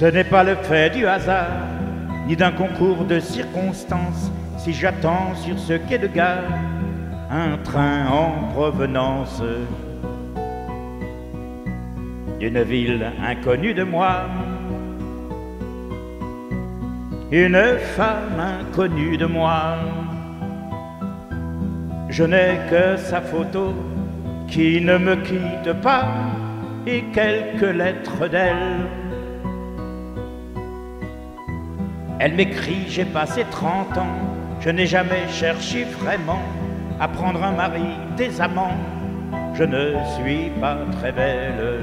Ce n'est pas le fait du hasard, ni d'un concours de circonstances, si j'attends sur ce quai de gare un train en provenance d'une ville inconnue de moi, une femme inconnue de moi. Je n'ai que sa photo qui ne me quitte pas et quelques lettres d'elle. Elle m'écrit, j'ai passé 30 ans, je n'ai jamais cherché vraiment à prendre un mari, des amants, je ne suis pas très belle.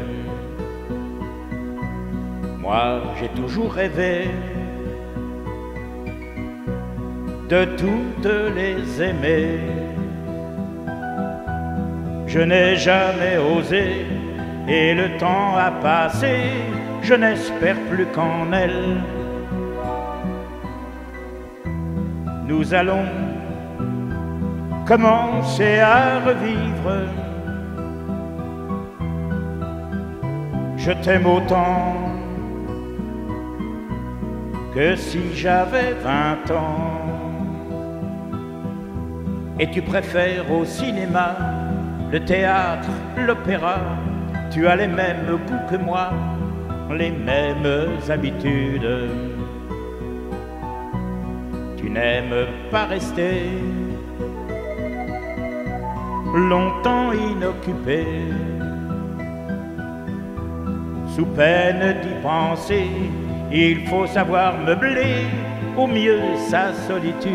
Moi, j'ai toujours rêvé de toutes les aimer. Je n'ai jamais osé et le temps a passé, je n'espère plus qu'en elle. Nous allons commencer à revivre. Je t'aime autant que si j'avais vingt ans. Et tu préfères au cinéma, le théâtre, l'opéra. Tu as les mêmes goûts que moi, les mêmes habitudes. Tu n'aimes pas rester longtemps inoccupé, sous peine d'y penser il faut savoir meubler au mieux sa solitude.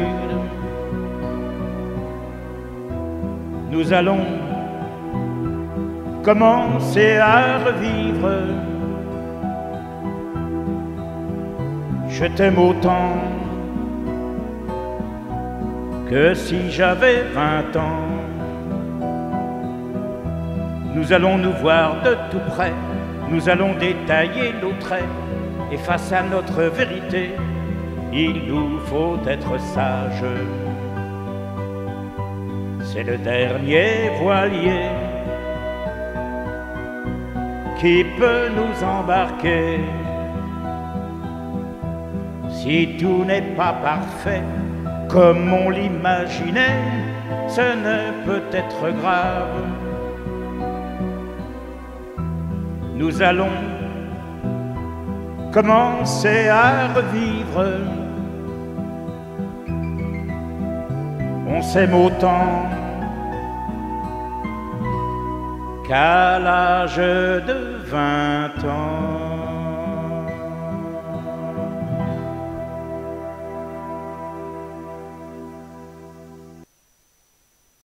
Nous allons commencer à revivre. Je t'aime autant que si j'avais vingt ans. Nous allons nous voir de tout près, nous allons détailler nos traits et face à notre vérité, il nous faut être sages. C'est le dernier voilier qui peut nous embarquer. Si tout n'est pas parfait comme on l'imaginait, ce ne peut être grave. Nous allons commencer à revivre. On s'aime autant qu'à l'âge de vingt ans.